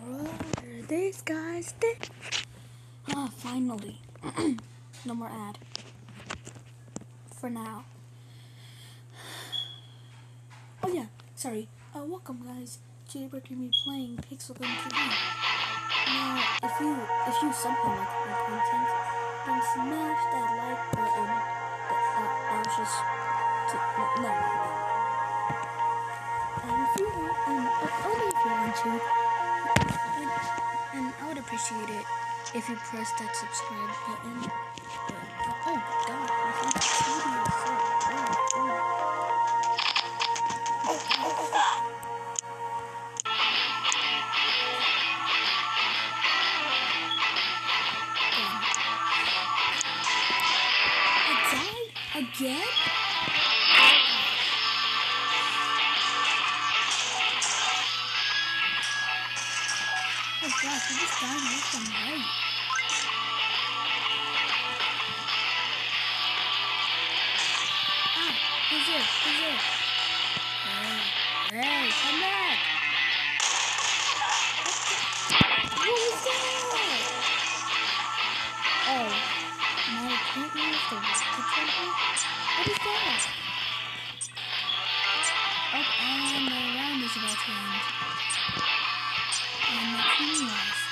Brother, this guy's dick. Ah, finally. no more ad. For now. Oh yeah, sorry. Uh, welcome guys. Today we're gonna be playing Pixel Gun 3D. Now, if you if you something like my content, then smash that like button. That, that, that was just to, no, no, only if you want to, and, I would appreciate it if you press that subscribe button. But, oh God, What is that? Oh, and the round is about to end. And the team lost.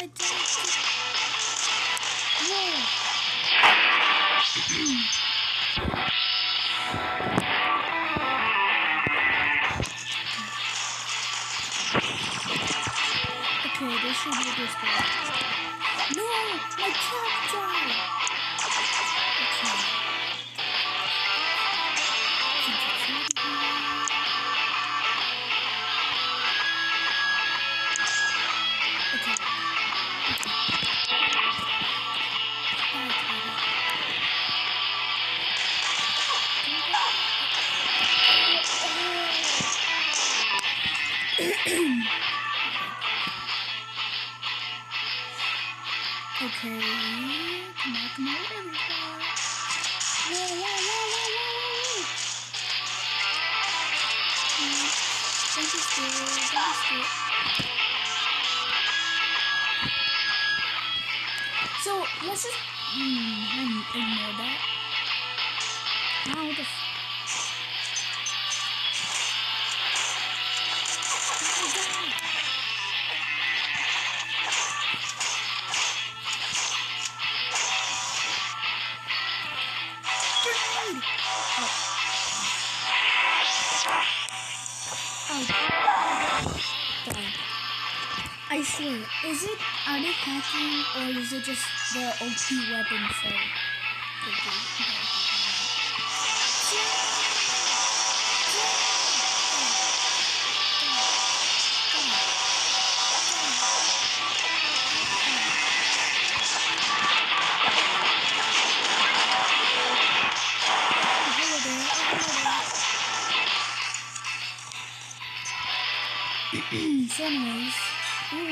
Die. Whoa! Okay, this should be guy. No! My died! Okay. Okay. Come on, come on. Whoa, whoa, whoa, whoa, whoa, whoa. Don't be. So, let's just... Mm, I'm- ignore that. How the... I swear, is it are they hacking or is it just the OP weapon for anyways, ooh.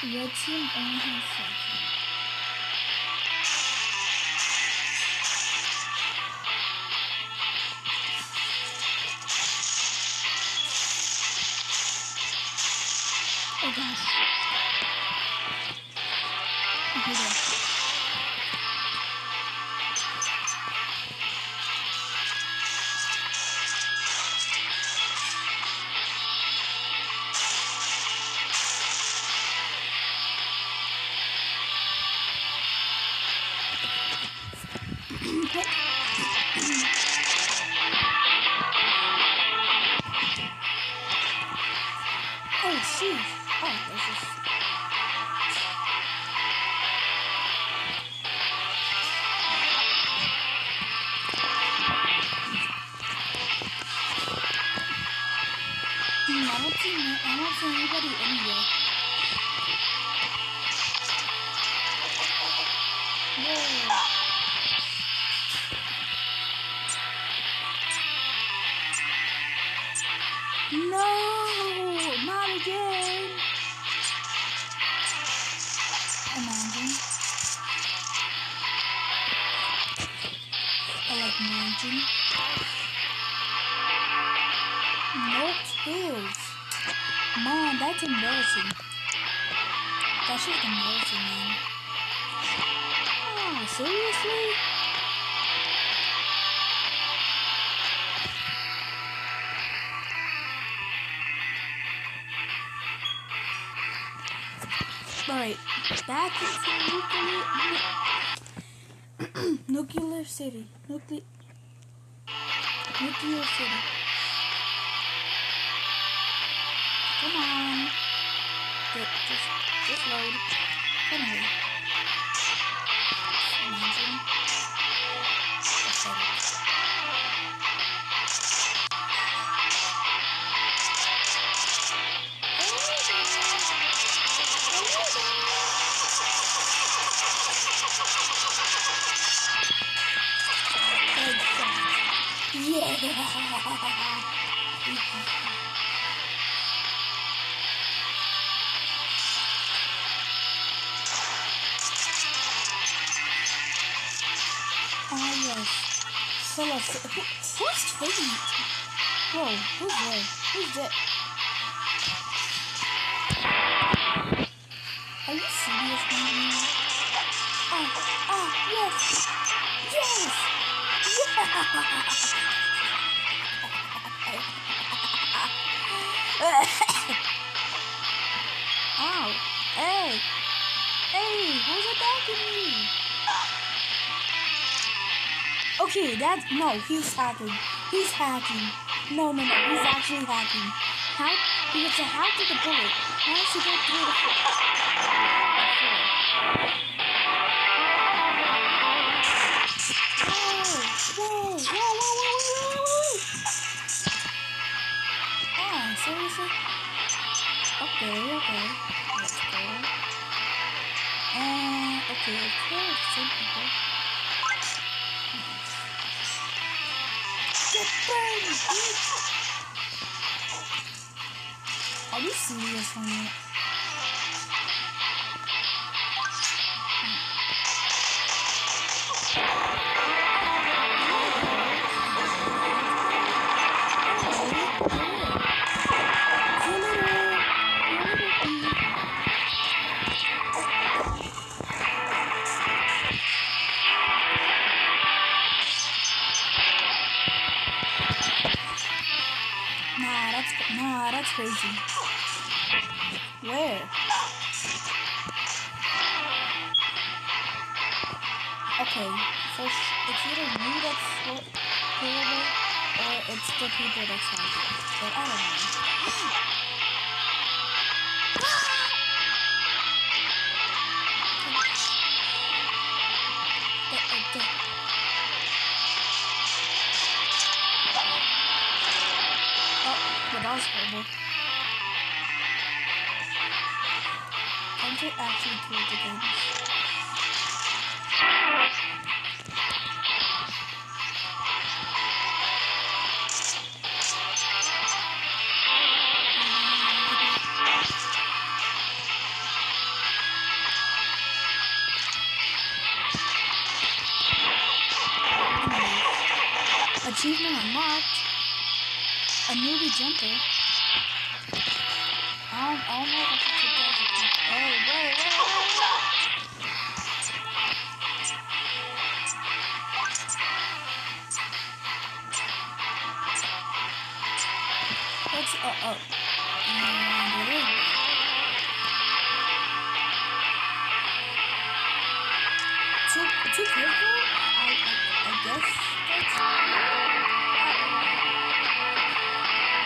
Red team only has seven. Oh gosh. Okay, there. pick. Hmm, I don't see, I don't see anybody anywhere. Whoa. No, not Man, that's embarrassing. That's just embarrassing, man. Oh, seriously? Alright, back into nuclear, nuclear city. Nuclear, nuclear city. Come on. Just, just, just load. Come here. Yeah. Celeste. Who, who's taking? Whoa, who's there? Who's that? Are you serious, man? Ah, ah, yes! Yes! Ow! Hey! Hey! Who's attacking me? Okay, that's no, he's hacking. He's hacking. No, no, no, he's actually hacking. How? Because to hack to the bullet, how does he get through the whoa, whoa, whoa, whoa, whoa, whoa, Ah, seriously? Okay, okay. Let's go. Uh, okay, of course, Are you serious, honey? Nah, crazy. Where? Okay, so it's either me that's horrible or it's the people that's hacking. But I don't know. Uh, horrible. Actually kill the games? Achievement unlocked. A newbie jumper. I don't, I don't oh, oh. Too, too? I, I, guess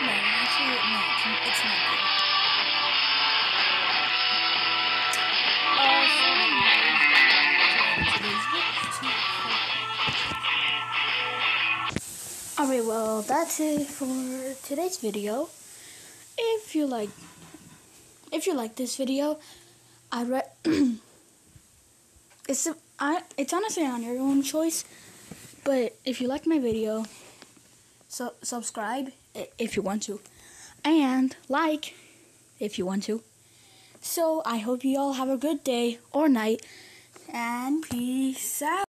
no, actually, no, it's- not. Alright, well, that's it for today's video. If you like, if you like this video, I re- it's a, I, it's honestly on your own choice. But if you like my video, so subscribe if you want to, and like if you want to. So I hope you all have a good day or night, and peace out.